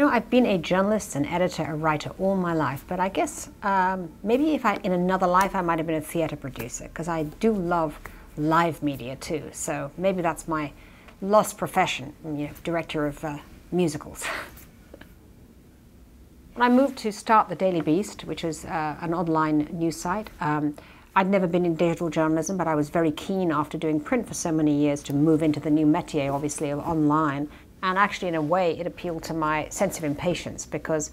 You know, I've been a journalist, an editor, a writer all my life, but I guess um, maybe if I, in another life, I might have been a theatre producer because I do love live media too. So maybe that's my lost profession, you know, director of uh, musicals. when I moved to start the Daily Beast, which is uh, an online news site, um, I'd never been in digital journalism, but I was very keen after doing print for so many years to move into the new métier, obviously, of online and actually, in a way, it appealed to my sense of impatience because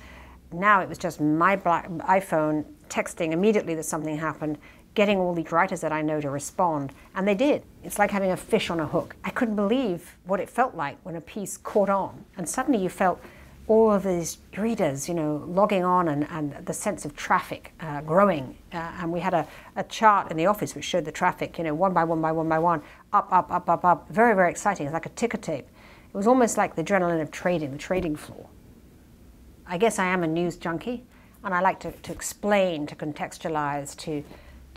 now it was just my black iPhone texting immediately that something happened, getting all these writers that I know to respond. And they did. It's like having a fish on a hook. I couldn't believe what it felt like when a piece caught on. And suddenly you felt all of these readers, you know, logging on and, and the sense of traffic uh, growing. Uh, and we had a, a chart in the office which showed the traffic, you know, one by one by one by one, up, up, up, up, up. Very, very exciting. It's like a ticker tape. It was almost like the adrenaline of trading, the trading floor. I guess I am a news junkie, and I like to, to explain, to contextualize, to,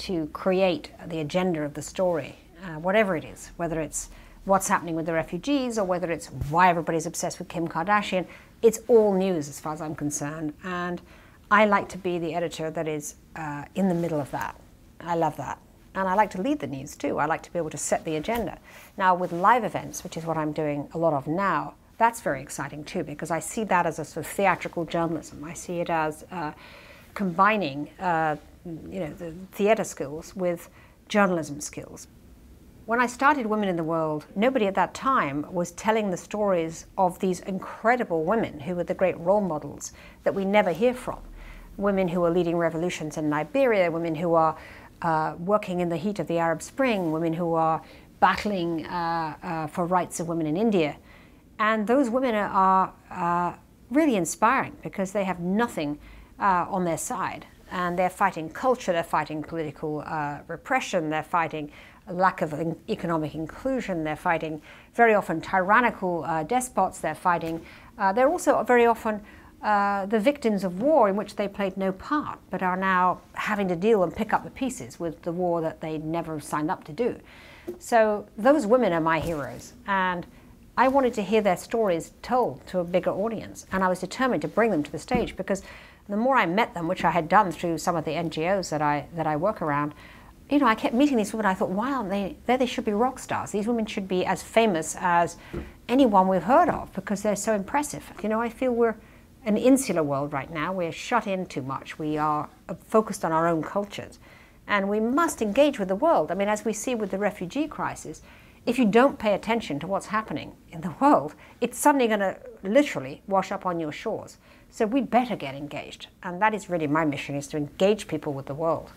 to create the agenda of the story, uh, whatever it is, whether it's what's happening with the refugees or whether it's why everybody's obsessed with Kim Kardashian. It's all news as far as I'm concerned, and I like to be the editor that is uh, in the middle of that. I love that. And I like to lead the news too. I like to be able to set the agenda. Now, with live events, which is what I'm doing a lot of now, that's very exciting too because I see that as a sort of theatrical journalism. I see it as uh, combining, uh, you know, the theatre skills with journalism skills. When I started Women in the World, nobody at that time was telling the stories of these incredible women who were the great role models that we never hear from. Women who are leading revolutions in Liberia, women who are uh, working in the heat of the Arab Spring, women who are battling uh, uh, for rights of women in India. And those women are, are really inspiring because they have nothing uh, on their side. And they're fighting culture, they're fighting political uh, repression, they're fighting lack of economic inclusion, they're fighting very often tyrannical despots, they're fighting, they're also very often uh, the victims of war in which they played no part, but are now having to deal and pick up the pieces with the war that they never signed up to do. So those women are my heroes, and I wanted to hear their stories told to a bigger audience, and I was determined to bring them to the stage because the more I met them, which I had done through some of the NGOs that I that I work around, you know, I kept meeting these women. I thought, wow, they there they should be rock stars. These women should be as famous as anyone we've heard of because they're so impressive. You know, I feel we're an insular world right now. We're shut in too much. We are uh, focused on our own cultures. And we must engage with the world. I mean, as we see with the refugee crisis, if you don't pay attention to what's happening in the world, it's suddenly going to literally wash up on your shores. So we better get engaged. And that is really my mission, is to engage people with the world.